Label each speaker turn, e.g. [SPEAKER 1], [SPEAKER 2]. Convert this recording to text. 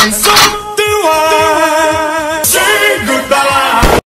[SPEAKER 1] and so